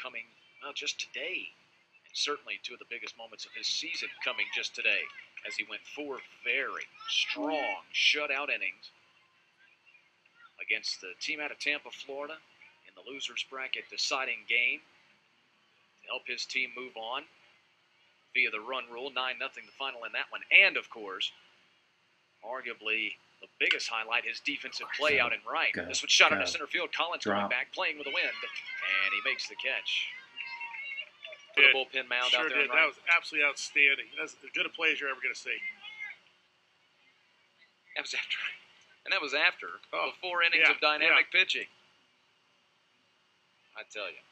coming, well, just today. And certainly two of the biggest moments of his season coming just today as he went four very strong shutout innings against the team out of Tampa, Florida, in the losers bracket deciding game to help his team move on via the run rule. 9 nothing the final in that one. And, of course, arguably the biggest highlight, his defensive play out in right. Go, this one shot go. into center field. Collins Drop. going back, playing with the wind, and he makes the catch. Put Did. a bullpen mound Sure out there did. in That right. was absolutely outstanding. That's as good a play as you're ever going to see. That was after, and that was after Oh, the four innings yeah, of dynamic pitching. I tell you,